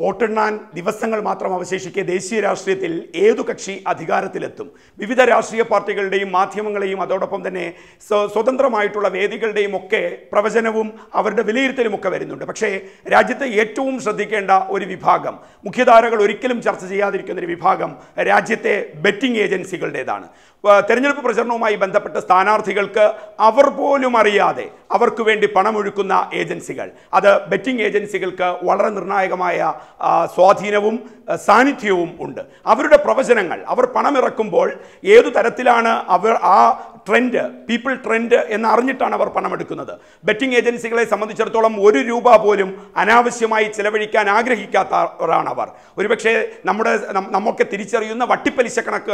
വോട്ടെണ്ണാൻ ദിവസങ്ങൾ മാത്രം അവശേഷിക്കെ ദേശീയ രാഷ്ട്രീയത്തിൽ ഏതു കക്ഷി അധികാരത്തിലെത്തും? വിവിധ രാഷ്ട്രീയ പാർട്ടികളുടെയും മാധ്യമങ്ങളെയും അതോടൊപ്പം തന്നെ സ്വതന്ത്രമായിട്ടുള്ള വേദികളുടെയും ഒക്കെ പ്രവചനവും അവരുടെ വിലയിരുത്തലും ഒക്കെ വരുന്നുണ്ട്. പക്ഷേ രാജ്യത്തെ ഏറ്റവും ശ്രദ്ധിക്കേണ്ട ഒരു വിഭാഗം മുഖ്യധാരകൾ ഒരിക്കലും ചർച്ച ചെയ്യാതിരിക്കുന്ന ഒരു വിഭാഗം രാജ്യത്തെ ബെറ്റിംഗ് ഏജൻസികളുടേതാണ്. തെരഞ്ഞെടുപ്പ് പ്രചരണവുമായി ബന്ധപ്പെട്ട സ്ഥാനാർത്ഥികൾക്ക് അവർ പോലും അറിയാതെ അവർക്ക് വേണ്ടി പണമൊഴുക്കുന്ന ഏജൻസികൾ. അത് ബെറ്റിംഗ് ഏജൻസികൾക്ക് വളരെ നിർണായകമായ സ്വാധീനവും സാന്നിധ്യവും ഉണ്ട്. അവരുടെ പ്രവചനങ്ങൾ അവർ പണമിറക്കുമ്പോൾ ഏതു തരത്തിലാണ് അവർ ആ ട്രെൻഡ് പീപ്പിൾ ട്രെൻഡ് എന്ന് അറിഞ്ഞിട്ടാണ് അവർ പണമെടുക്കുന്നത്. ബെറ്റിംഗ് ഏജൻസികളെ സംബന്ധിച്ചിടത്തോളം ഒരു രൂപ പോലും അനാവശ്യമായി ചിലവഴിക്കാൻ ആഗ്രഹിക്കാത്തവരാണ് അവർ ഒരുപക്ഷെ നമ്മുടെ നമുക്ക് തിരിച്ചറിയുന്ന വട്ടിപ്പലിശ കണക്ക്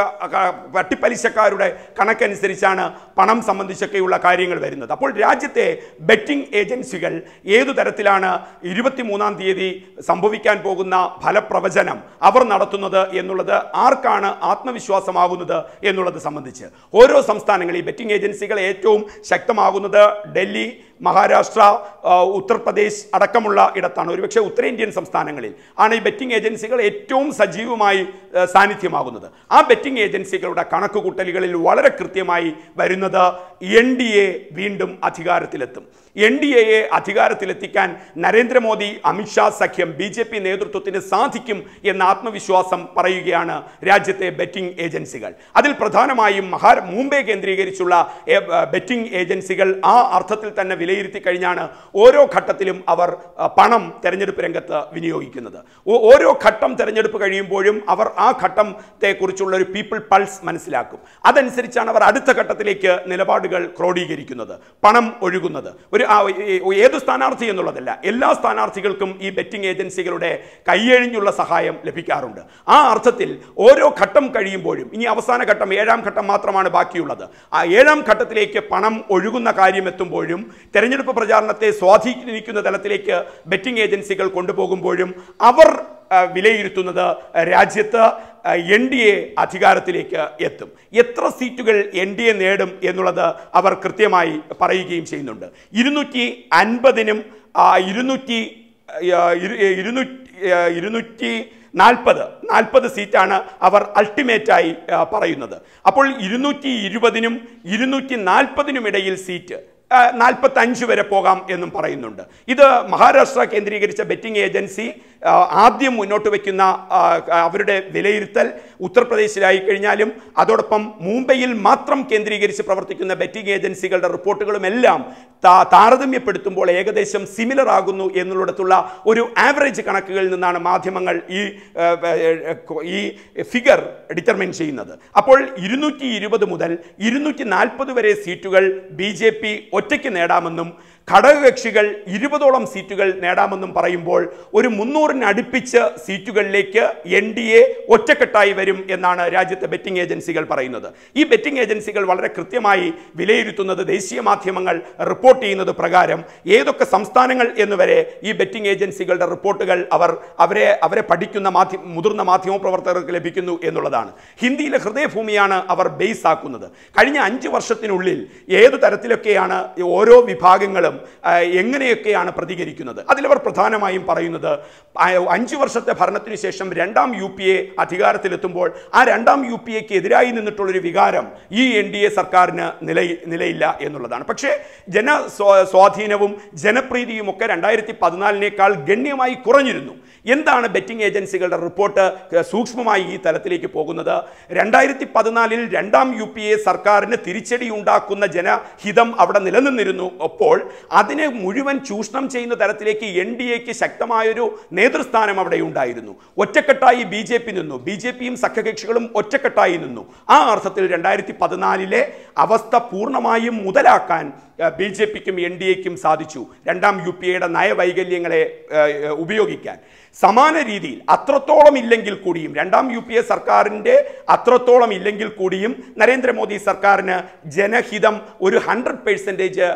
വട്ടിപ്പലിശക്കാരുടെ കണക്കനുസരിച്ചാണ് പണം സംബന്ധിച്ചൊക്കെയുള്ള കാര്യങ്ങൾ വരുന്നത്. അപ്പോൾ രാജ്യത്തെ ബെറ്റിംഗ് ഏജൻസികൾ ഏതു തരത്തിലാണ് ഇരുപത്തിമൂന്നാം തീയതി സംഭവിക്കാൻ പോകുന്ന ഫലപ്രവചനം അവർ നടത്തുന്നത് എന്നുള്ളത് ആർക്കാണ് ആത്മവിശ്വാസമാകുന്നത് എന്നുള്ളത് സംബന്ധിച്ച് ഓരോ സംസ്ഥാനങ്ങളിൽ ബെറ്റിംഗ് ഏജൻസികൾ ഏറ്റവും ശക്തമാകുന്നത് ഡൽഹി മഹാരാഷ്ട്ര ഉത്തർപ്രദേശ് അടക്കമുള്ള ഇടത്താണ്. ഒരുപക്ഷെ ഉത്തരേന്ത്യൻ സംസ്ഥാനങ്ങളിൽ ആണ് ഈ ബെറ്റിംഗ് ഏജൻസികൾ ഏറ്റവും സജീവമായി സാന്നിധ്യമാകുന്നത്. ആ ബെറ്റിംഗ് ഏജൻസികളുടെ കണക്കുകൂട്ടലുകളിൽ വളരെ കൃത്യമായി വരുന്നത് എൻ ഡി എ വീണ്ടും അധികാരത്തിലെത്തും. എൻ ഡി എയെ അധികാരത്തിലെത്തിക്കാൻ നരേന്ദ്രമോദി അമിത്ഷാ സഖ്യം ബി ജെ പി നേതൃത്വത്തിന് സാധിക്കും എന്ന ആത്മവിശ്വാസം പറയുകയാണ് രാജ്യത്തെ ബെറ്റിംഗ് ഏജൻസികൾ. അതിൽ പ്രധാനമായും മഹാ മുംബൈ കേന്ദ്രീകരിച്ചുള്ള ബെറ്റിംഗ് ഏജൻസികൾ ആ അർത്ഥത്തിൽ തന്നെ വിലയിരുത്തി കഴിഞ്ഞാണ് ഓരോ ഘട്ടത്തിലും അവർ പണം തെരഞ്ഞെടുപ്പ് രംഗത്ത് വിനിയോഗിക്കുന്നത്. ഓരോ ഘട്ടം തെരഞ്ഞെടുപ്പ് കഴിയുമ്പോഴും അവർ ആ ഘട്ടത്തെക്കുറിച്ചുള്ള ഒരു പീപ്പിൾ പൾസ് മനസ്സിലാക്കും. അതനുസരിച്ചാണ് അവർ അടുത്ത ഘട്ടത്തിലേക്ക് നിലപാടുകൾ ക്രോഡീകരിക്കുന്നത് പണം ഒഴുകുന്നത്. ഒരു ഏത് സ്ഥാനാർത്ഥി എന്നുള്ളതല്ല എല്ലാ സ്ഥാനാർത്ഥികൾക്കും ഈ ബെറ്റിംഗ് ഏജൻസികളുടെ കയ്യഴിഞ്ഞുള്ള സഹായം ലഭിക്കാറുണ്ട്. ആ അർത്ഥത്തിൽ ഓരോ ഘട്ടം കഴിയുമ്പോഴും ഇനി അവസാന ഘട്ടം ഏഴാം ഘട്ടം മാത്രമാണ് ബാക്കിയുള്ളത്. ആ ഏഴാം ഘട്ടത്തിലേക്ക് പണം ഒഴുകുന്ന കാര്യം എത്തുമ്പോഴും തെരഞ്ഞെടുപ്പ് പ്രചാരണത്തെ സ്വാധീനിക്കുന്ന തലത്തിലേക്ക് ബെറ്റിംഗ് ഏജൻസികൾ കൊണ്ടുപോകുമ്പോഴും അവർ വിലയിരുത്തുന്നത് രാജ്യത്ത് എൻ ഡി എ അധികാരത്തിലേക്ക് എത്തും. എത്ര സീറ്റുകൾ എൻ ഡി എ നേടും എന്നുള്ളത് അവർ കൃത്യമായി പറയുകയും ചെയ്യുന്നുണ്ട്. ഇരുന്നൂറ്റി അൻപതിനും ഇരുന്നൂറ്റി ഇരുന്നൂറ്റി ഇരുന്നൂറ്റി നാൽപ്പത് നാൽപ്പത് സീറ്റാണ് അവർ അൾട്ടിമേറ്റായി പറയുന്നത്. അപ്പോൾ ഇരുന്നൂറ്റി ഇരുപതിനും ഇരുന്നൂറ്റി നാൽപ്പതിനും ഇടയിൽ സീറ്റ് നാൽപ്പത്തി അഞ്ച് വരെ പോകാം എന്നും പറയുന്നുണ്ട്. ഇത് മഹാരാഷ്ട്ര കേന്ദ്രീകരിച്ച ബെറ്റിംഗ് ഏജൻസി ആദ്യം മുന്നോട്ട് വയ്ക്കുന്ന അവരുടെ വിലയിരുത്തൽ ഉത്തർപ്രദേശിലായി കഴിഞ്ഞാലും അതോടൊപ്പം മുംബൈയിൽ മാത്രം കേന്ദ്രീകരിച്ച് പ്രവർത്തിക്കുന്ന ബെറ്റിംഗ് ഏജൻസികളുടെ റിപ്പോർട്ടുകളുമെല്ലാം താരതമ്യപ്പെടുത്തുമ്പോൾ ഏകദേശം സിമിലർ ആകുന്നു എന്നുള്ളിടത്തുള്ള ഒരു ആവറേജ് കണക്കുകളിൽ നിന്നാണ് മാധ്യമങ്ങൾ ഈ ഈ ഫിഗർ ഡിറ്റർമിൻ ചെയ്യുന്നത്. അപ്പോൾ ഇരുന്നൂറ്റി മുതൽ ഇരുന്നൂറ്റി വരെ സീറ്റുകൾ ബി ഒറ്റയ്ക്ക് നേടാമെന്നും ഘടകകക്ഷികൾ ഇരുപതോളം സീറ്റുകൾ നേടാമെന്നും പറയുമ്പോൾ ഒരു മുന്നൂറിന് അടുപ്പിച്ച് സീറ്റുകളിലേക്ക് എൻ ഡി എ ഒറ്റക്കെട്ടായി വരും എന്നാണ് രാജ്യത്തെ ബെറ്റിംഗ് ഏജൻസികൾ പറയുന്നത്. ഈ ബെറ്റിംഗ് ഏജൻസികൾ വളരെ കൃത്യമായി വിലയിരുത്തുന്നത് ദേശീയ മാധ്യമങ്ങൾ റിപ്പോർട്ട് ചെയ്യുന്നത് പ്രകാരം ഏതൊക്കെ സംസ്ഥാനങ്ങൾ എന്നുവരെ ഈ ബെറ്റിംഗ് ഏജൻസികളുടെ റിപ്പോർട്ടുകൾ അവർ അവരെ അവരെ പഠിക്കുന്ന മാധ്യ മുതിർന്ന മാധ്യമ പ്രവർത്തകർക്ക് ലഭിക്കുന്നു എന്നുള്ളതാണ്. ഹിന്ദിയിലെ ഹൃദയഭൂമിയാണ് അവർ ബേസ് ആക്കുന്നത്. കഴിഞ്ഞ അഞ്ച് വർഷത്തിനുള്ളിൽ ഏതു തരത്തിലൊക്കെയാണ് ഓരോ വിഭാഗങ്ങളും ആ, എങ്ങനെയൊക്കെയാണ് പ്രതികരിക്കുന്നത്? അതിലവർ പ്രധാനമായും പറയുന്നത് അഞ്ച് വർഷത്തെ ഭരണത്തിന് ശേഷം രണ്ടാം യു പി എ അധികാരത്തിലെത്തുമ്പോൾ ആ രണ്ടാം യു പി എക്ക് എതിരായി നിന്നിട്ടുള്ളൊരു വികാരം ഈ എൻ ഡി എ സർക്കാരിന് നില നിലയില്ല എന്നുള്ളതാണ്. പക്ഷേ ജന സ്വാ- സ്വാധീനവും ജനപ്രീതിയും ഒക്കെ രണ്ടായിരത്തി പതിനാലിനേക്കാൾ ഗണ്യമായി കുറഞ്ഞിരുന്നു. എന്താണ് ബെറ്റിംഗ് ഏജൻസികളുടെ റിപ്പോർട്ട് സൂക്ഷ്മമായി ഈ തലത്തിലേക്ക് പോകുന്നത്? രണ്ടായിരത്തി പതിനാലിൽ രണ്ടാം യു പി എ സർക്കാരിന് തിരിച്ചടി ഉണ്ടാക്കുന്ന ജനഹിതം അവിടെ നിലനിന്നിരുന്നു അപ്പോൾ അതിനെ മുഴുവൻ ചൂഷണം ചെയ്യുന്ന തരത്തിലേക്ക് എൻ ഡി എക്ക് ശക്തമായൊരു നേതൃസ്ഥാനം അവിടെ ഉണ്ടായിരുന്നു. ഒറ്റക്കെട്ടായി ബി ജെ പി നിന്നു. ബി ജെ പിയും സഖ്യകക്ഷികളും ഒറ്റക്കെട്ടായി നിന്നു. ആ അർത്ഥത്തിൽ രണ്ടായിരത്തി പതിനാലിലെ അവസ്ഥ പൂർണമായും മുതലാക്കാൻ ബി ജെ പിക്കും എൻ ഡി എക്കും സാധിച്ചു രണ്ടാം യു പി എയുടെ നയവൈകല്യങ്ങളെ ഉപയോഗിക്കാൻ. സമാന രീതിയിൽ അത്രത്തോളം ഇല്ലെങ്കിൽ കൂടിയും രണ്ടാം യു പി എ സർക്കാരിന്റെ അത്രത്തോളം ഇല്ലെങ്കിൽ കൂടിയും നരേന്ദ്രമോദി സർക്കാരിന് ജനഹിതം ഒരു ഹൺഡ്രഡ് പേഴ്സന്റേജ്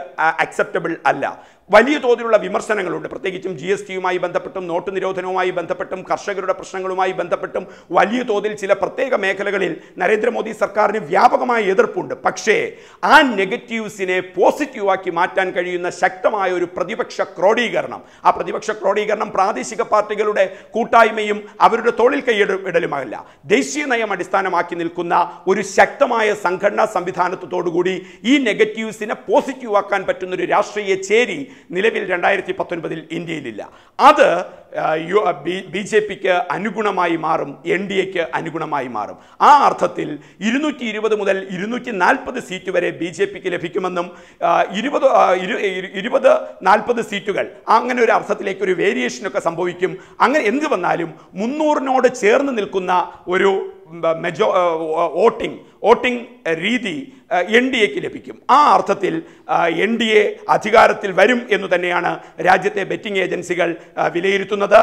അക്സെപ്റ്റബിൾ അല്ല. വലിയ തോതിലുള്ള വിമർശനങ്ങളുണ്ട്. പ്രത്യേകിച്ചും ജി എസ് ടിയുമായി ബന്ധപ്പെട്ടും നോട്ട് നിരോധനവുമായി ബന്ധപ്പെട്ടും കർഷകരുടെ പ്രശ്നങ്ങളുമായി ബന്ധപ്പെട്ടും വലിയ തോതിൽ ചില പ്രത്യേക മേഖലകളിൽ നരേന്ദ്രമോദി സർക്കാരിന് വ്യാപകമായ എതിർപ്പുണ്ട്. പക്ഷേ ആ നെഗറ്റീവ്സിനെ പോസിറ്റീവാക്കി മാറ്റാൻ കഴിയുന്ന ശക്തമായ ഒരു പ്രതിപക്ഷ ക്രോഡീകരണം ആ പ്രതിപക്ഷ ക്രോഡീകരണം പ്രാദേശിക പാർട്ടികളുടെ കൂട്ടായ്മയും അവരുടെ തൊഴിൽ കൈയിടലുമല്ല ദേശീയ നയം അടിസ്ഥാനമാക്കി നിൽക്കുന്ന ഒരു ശക്തമായ സംഘടനാ സംവിധാനത്തോടുകൂടി ഈ നെഗറ്റീവ്സിനെ പോസിറ്റീവാക്കാൻ പറ്റുന്ന ഒരു രാഷ്ട്രീയ ചേരി നിലവിൽ രണ്ടായിരത്തി പത്തൊൻപതിൽ ഇന്ത്യയിലില്ല. അത് ബി ജെ പിക്ക് അനുഗുണമായി മാറും എൻ ഡി എക്ക് അനുഗുണമായി മാറും. ആ അർത്ഥത്തിൽ ഇരുന്നൂറ്റി ഇരുപത് മുതൽ ഇരുന്നൂറ്റി നാൽപ്പത് സീറ്റ് വരെ ബി ജെ പിക്ക് ലഭിക്കുമെന്നും ഇരുപത് ഇരുപത് നാൽപ്പത് സീറ്റുകൾ അങ്ങനെ ഒരു അർത്ഥത്തിലേക്ക് ഒരു വേരിയേഷനൊക്കെ സംഭവിക്കും. അങ്ങനെ എന്ത് വന്നാലും മുന്നൂറിനോട് ചേർന്ന് നിൽക്കുന്ന ഒരു മെജോ വോട്ടിംഗ് വോട്ടിംഗ് രീതി എൻ ഡി എക്ക് ലഭിക്കും. ആ അർത്ഥത്തിൽ എൻ ഡി എ അധികാരത്തിൽ വരും എന്ന് തന്നെയാണ് രാജ്യത്തെ ബെറ്റിംഗ് ഏജൻസികൾ വിലയിരുത്തുന്നത്.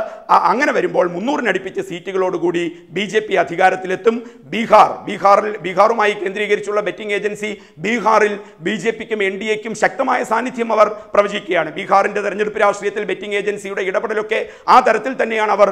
അങ്ങനെ വരുമ്പോൾ മുന്നൂറിനടുപ്പിച്ച സീറ്റുകളോടുകൂടി ബി ജെ പി അധികാരത്തിലെത്തും. ബീഹാർ ബീഹാറിൽ ബീഹാറുമായി കേന്ദ്രീകരിച്ചുള്ള ബെറ്റിംഗ് ഏജൻസി ബീഹാറിൽ ബി ജെ പിക്കും എൻ ഡി എക്കും ശക്തമായ സാന്നിധ്യം അവർ പ്രവചിക്കുകയാണ്. ബീഹാറിന്റെ തെരഞ്ഞെടുപ്പ് രാഷ്ട്രീയത്തിൽ ബെറ്റിംഗ് ഏജൻസിയുടെ ഇടപെടലൊക്കെ ആ തരത്തിൽ തന്നെയാണ് അവർ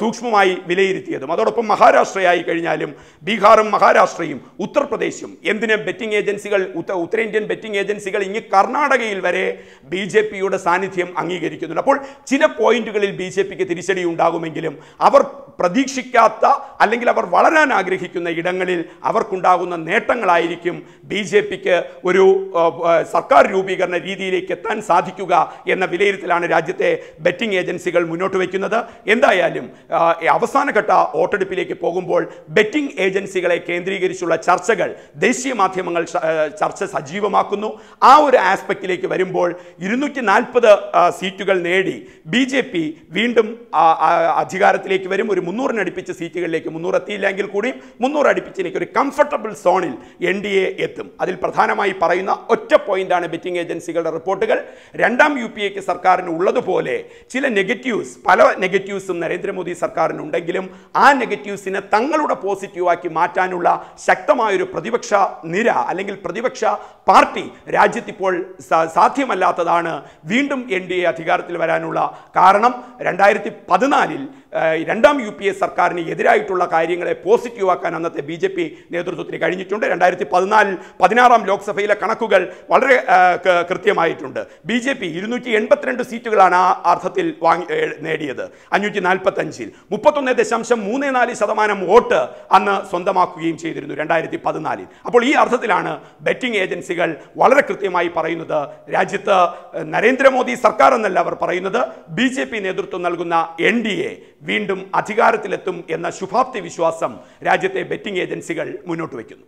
സൂക്ഷ്മമായി വിലയിരുത്തിയതും. അതോടൊപ്പം മഹാരാഷ്ട്രയായി കഴിഞ്ഞാലും ബീഹാറും മഹാരാഷ്ട്രയും ഉത്തർപ്രദേശും എന്തിന് ബെറ്റിംഗ് ഏജൻസികൾ ഉത്ത- ഉത്തരേന്ത്യൻ ബെറ്റിംഗ് ഏജൻസികൾ ഇനി കർണാടകയിൽ വരെ ബി ജെ പിയുടെ സാന്നിധ്യം അംഗീകരിക്കുന്നുണ്ട്. അപ്പോൾ ചില പോയിന്റുകളിൽ ബി ജെ പിക്ക് തിരിച്ചടി ഉണ്ടാകുമെങ്കിലും അവർ പ്രതീക്ഷിക്കാത്ത അല്ലെങ്കിൽ അവർ വളരാൻ ആഗ്രഹിക്കുന്ന ഇടങ്ങളിൽ അവർക്കുണ്ടാകുന്ന നേട്ടങ്ങളായിരിക്കും ബി ജെ പിക്ക് ഒരു സർക്കാർ രൂപീകരണ രീതിയിലേക്ക് എത്താൻ സാധിക്കുക എന്ന വിലയിരുത്തലാണ് രാജ്യത്തെ ബെറ്റിംഗ് ഏജൻസികൾ മുന്നോട്ട് വയ്ക്കുന്നത്. എന്തായാലും അവസാനഘട്ട വോട്ടെടുപ്പിലേക്ക് പോകുമ്പോൾ ബെറ്റിംഗ് ഏജൻസികളെ കേന്ദ്രീകരിച്ചുള്ള ചർച്ചകൾ ദേശീയ മാധ്യമങ്ങൾ ചർച്ച സജീവമാക്കുന്നു. ആ ഒരു ആസ്പെക്റ്റിലേക്ക് വരുമ്പോൾ ഇരുന്നൂറ്റി നാൽപ്പത് സീറ്റുകൾ നേടി ബി ജെ പി വീണ്ടും അധികാരത്തിലേക്ക് വരും. ഒരു മുന്നൂറിനടുപ്പിച്ച സീറ്റുകളിലേക്ക് മുന്നൂറ് എത്തിയില്ലെങ്കിൽ കൂടിയും മുന്നൂറ് അടുപ്പിച്ചിലേക്ക് ഒരു കംഫർട്ടബിൾ സോണിൽ എൻ ഡി എ എത്തും. അതിൽ പ്രധാനമായി പറയുന്ന ഒറ്റ പോയിന്റാണ് ബെറ്റിംഗ് ഏജൻസികളുടെ റിപ്പോർട്ടുകൾ. രണ്ടാം യു പി എക്ക് സർക്കാരിന് ഉള്ളതുപോലെ ചില നെഗറ്റീവ്സ് പല നെഗറ്റീവ്സും നരേന്ദ്രമോദി സർക്കാരിനുണ്ടെങ്കിലും ആ നെഗറ്റീവ്സിനെ തങ്ങളുടെ പോസിറ്റീവാക്കി മാറ്റാനുള്ള ശക്തമായൊരു പ്രതിപക്ഷ നിര അല്ലെങ്കിൽ പ്രതിപക്ഷ പാർട്ടി രാജ്യത്തിപ്പോൾ സാധ്യമല്ലാത്തതാണ്. വീണ്ടും എൻ ഡി എ അധികാരത്തിൽ വരാനുള്ള കാരണം രണ്ടായിരത്തി പതിനാലിൽ രണ്ടാം യു പി എ സർക്കാരിന് എതിരായിട്ടുള്ള കാര്യങ്ങളെ പോസിറ്റീവ് ആക്കാൻ അന്നത്തെ ബി ജെ പി നേതൃത്വത്തിന് കഴിഞ്ഞിട്ടുണ്ട്. രണ്ടായിരത്തി പതിനാലിൽ പതിനാറാം ലോക്സഭയിലെ കണക്കുകൾ വളരെ കൃത്യമായിട്ടുണ്ട്. ബി ജെ പി ഇരുന്നൂറ്റി എൺപത്തിരണ്ട് സീറ്റുകളാണ് ആ അർത്ഥത്തിൽ വാങ്ങി നേടിയത്. അഞ്ഞൂറ്റി നാൽപ്പത്തി അഞ്ചിൽ മുപ്പത്തൊന്ന് ദശാംശം മൂന്ന് നാല് ശതമാനം വോട്ട് അന്ന് സ്വന്തമാക്കുകയും ചെയ്തിരുന്നു രണ്ടായിരത്തി പതിനാലിൽ അപ്പോൾ ഈ അർത്ഥത്തിലാണ് ബെറ്റിംഗ് ഏജൻസികൾ വളരെ കൃത്യമായി പറയുന്നത്. രാജ്യത്ത് നരേന്ദ്രമോദി സർക്കാർ എന്നല്ല അവർ പറയുന്നത്. ബി നേതൃത്വം നൽകുന്ന എൻ ഡി എ വീണ്ടും അധികാരത്തിലെത്തും എന്ന ശുഭാപ്തി വിശ്വാസം രാജ്യത്തെ ബെറ്റിംഗ് ഏജൻസികൾ മുന്നോട്ട് വയ്ക്കുന്നു.